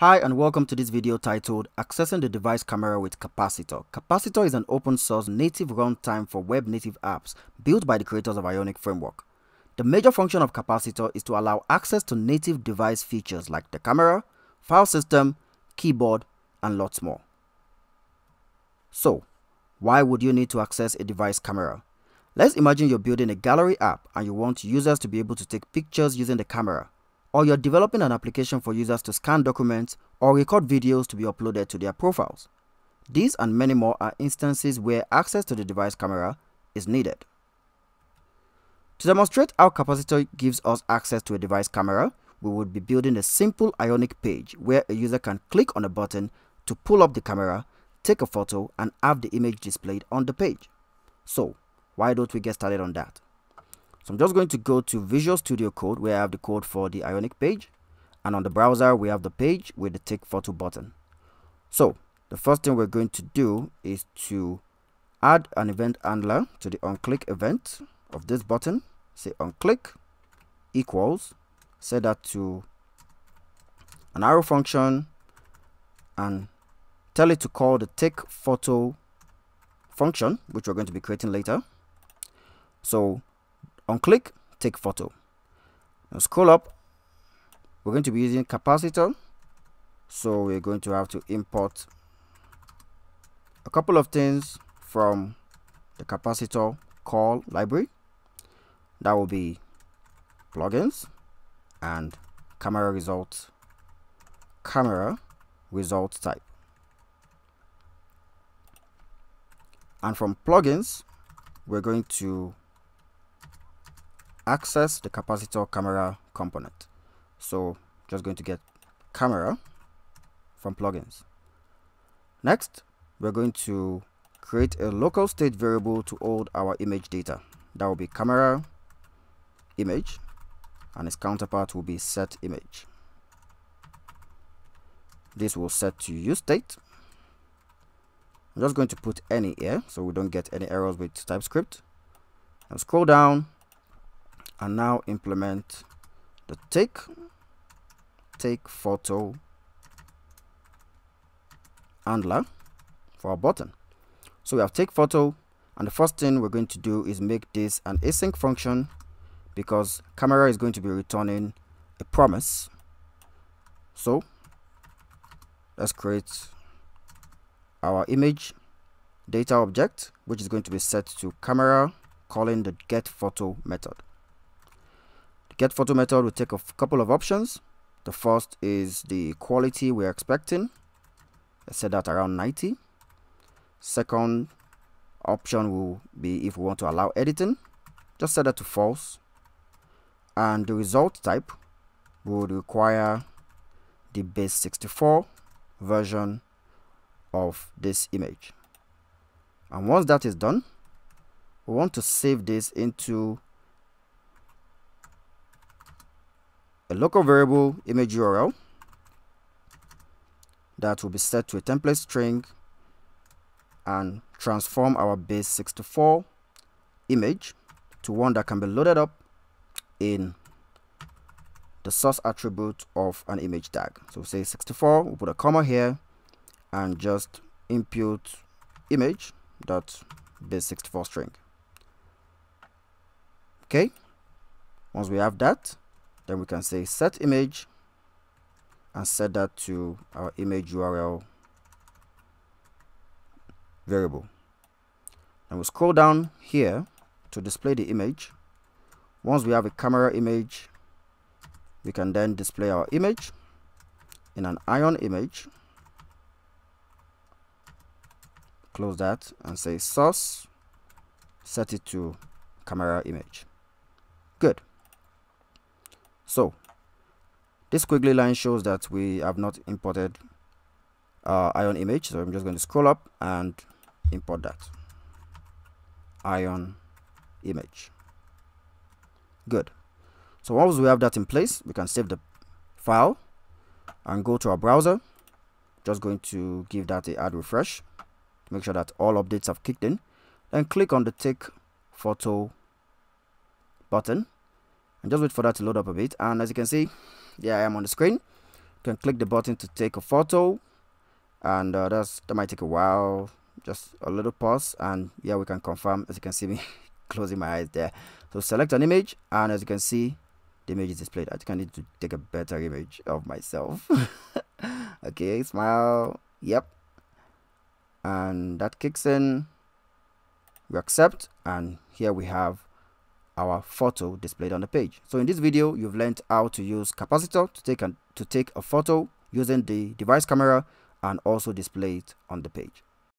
Hi and welcome to this video titled Accessing the Device Camera with Capacitor. Capacitor is an open source native runtime for web native apps built by the creators of Ionic Framework. The major function of Capacitor is to allow access to native device features like the camera, file system, keyboard, and lots more. So, why would you need to access a device camera? Let's imagine you're building a gallery app and you want users to be able to take pictures using the camera or you're developing an application for users to scan documents or record videos to be uploaded to their profiles. These and many more are instances where access to the device camera is needed. To demonstrate how Capacitor gives us access to a device camera, we would be building a simple Ionic page where a user can click on a button to pull up the camera, take a photo, and have the image displayed on the page. So, why don't we get started on that? So I'm just going to go to Visual Studio Code where I have the code for the Ionic page. And on the browser, we have the page with the take photo button. So the first thing we're going to do is to add an event handler to the onClick event of this button. Say onClick equals, set that to an arrow function and tell it to call the take photo function, which we're going to be creating later. So on click, take photo. Now scroll up. We're going to be using capacitor. So we're going to have to import a couple of things from the capacitor core library. That will be plugins and camera results camera result type. And from plugins, we're going to access the capacitor camera component. So just going to get camera from plugins. Next, we're going to create a local state variable to hold our image data. That will be camera image and its counterpart will be set image. This will set to use state. I'm just going to put any here so we don't get any errors with TypeScript. Now scroll down and now implement the take take photo handler for our button. So we have take photo and the first thing we're going to do is make this an async function because camera is going to be returning a promise. So let's create our image data object which is going to be set to camera calling the get photo method get photo method will take a couple of options. The first is the quality we're expecting. Let's set that around 90 second option will be if we want to allow editing. Just set that to false. And the result type would require the base 64 version of this image. And once that is done we want to save this into a local variable image URL that will be set to a template string and transform our base 64 image to one that can be loaded up in the source attribute of an image tag. So say 64, we'll put a comma here and just input image dot base 64 string. Okay, once we have that, then we can say set image and set that to our image URL variable. And we'll scroll down here to display the image. Once we have a camera image, we can then display our image in an ion image. Close that and say source, set it to camera image. So this squiggly line shows that we have not imported uh, ion image. So I'm just going to scroll up and import that ion image. Good. So once we have that in place, we can save the file and go to our browser. Just going to give that a add refresh. Make sure that all updates have kicked in. Then click on the take photo button and just wait for that to load up a bit. And as you can see yeah I am on the screen. You can click the button to take a photo. And uh, that's that might take a while. Just a little pause. And yeah we can confirm. As you can see me closing my eyes there. So select an image. And as you can see the image is displayed. I think i need to take a better image of myself. Okay smile. Yep. And that kicks in. We accept. And here we have our photo displayed on the page. So in this video, you've learned how to use capacitor to take, an, to take a photo using the device camera and also display it on the page.